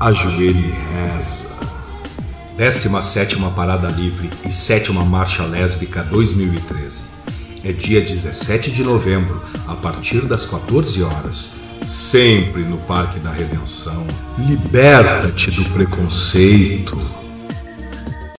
ajoelhe e reza. 17 Parada Livre e 7 Marcha Lésbica 2013. É dia 17 de novembro, a partir das 14 horas. Sempre no Parque da Redenção. Liberta-te do preconceito.